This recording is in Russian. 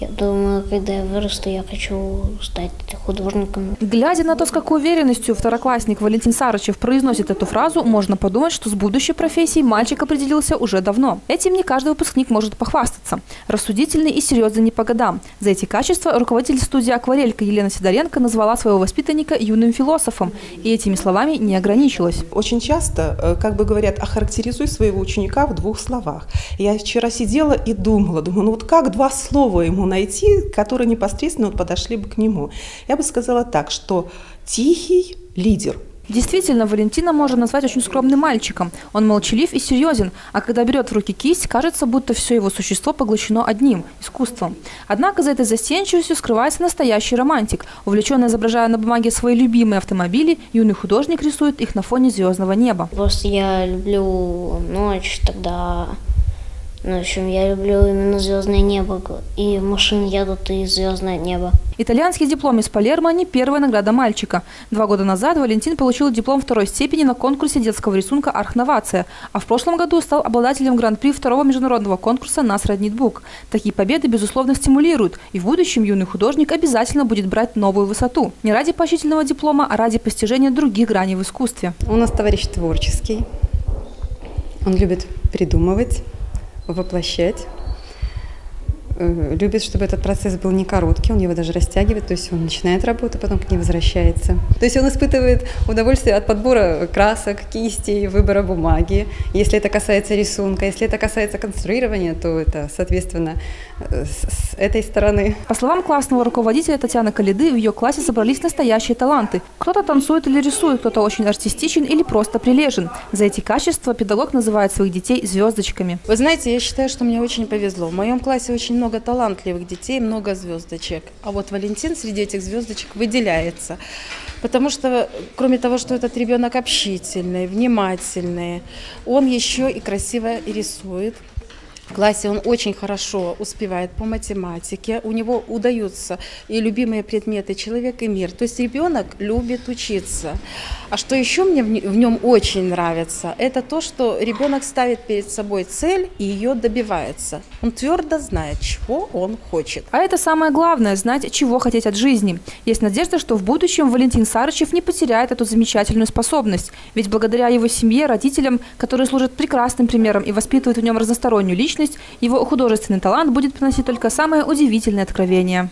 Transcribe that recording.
Я думаю, когда я вырасту, я хочу стать художником. Глядя на то, с какой уверенностью второклассник Валентин Сарычев произносит эту фразу, можно подумать, что с будущей профессией мальчик определился уже давно. Этим не каждый выпускник может похвастаться. Рассудительный и серьезный не по годам. За эти качества руководитель студии «Акварелька» Елена Сидоренко назвала своего воспитанника юным философом. И этими словами не ограничилась. Очень часто, э, как бы говорят, охарактеризуй своего ученика в двух словах. Я вчера сидела и думала, думаю, ну вот как два слова ему найти, которые непосредственно подошли бы к нему. Я бы сказала так, что тихий лидер – Действительно, Валентина можно назвать очень скромным мальчиком. Он молчалив и серьезен, а когда берет в руки кисть, кажется, будто все его существо поглощено одним – искусством. Однако за этой застенчивостью скрывается настоящий романтик. Увлеченно изображая на бумаге свои любимые автомобили, юный художник рисует их на фоне звездного неба. Просто я люблю ночь, тогда ну, в общем, я люблю именно звездное небо. И машины едут, и звездное небо. Итальянский диплом из Палермо – не первая награда мальчика. Два года назад Валентин получил диплом второй степени на конкурсе детского рисунка «Архновация», а в прошлом году стал обладателем гран-при второго международного конкурса «Нас роднит Бук». Такие победы, безусловно, стимулируют, и в будущем юный художник обязательно будет брать новую высоту. Не ради поощрительного диплома, а ради постижения других граней в искусстве. У нас товарищ творческий. Он любит придумывать, воплощать. Э, любит, чтобы этот процесс был не короткий, он его даже растягивает, то есть он начинает работу, потом к ней возвращается. То есть он испытывает удовольствие от подбора красок, кистей, выбора бумаги. Если это касается рисунка, если это касается конструирования, то это, соответственно, э, с этой стороны. По словам классного руководителя Татьяны Калиды, в ее классе собрались настоящие таланты. Кто-то танцует или рисует, кто-то очень артистичен или просто прилежен. За эти качества педагог называет своих детей звездочками. Вы знаете, я считаю, что мне очень повезло. В моем классе очень много много талантливых детей, много звездочек. А вот Валентин среди этих звездочек выделяется. Потому что, кроме того, что этот ребенок общительный, внимательный, он еще и красиво рисует. В классе он очень хорошо успевает по математике, у него удаются и любимые предметы «Человек и мир». То есть ребенок любит учиться. А что еще мне в нем очень нравится, это то, что ребенок ставит перед собой цель и ее добивается. Он твердо знает, чего он хочет. А это самое главное – знать, чего хотеть от жизни. Есть надежда, что в будущем Валентин Сарычев не потеряет эту замечательную способность. Ведь благодаря его семье, родителям, которые служат прекрасным примером и воспитывают в нем разностороннюю личность, его художественный талант будет приносить только самое удивительное откровение.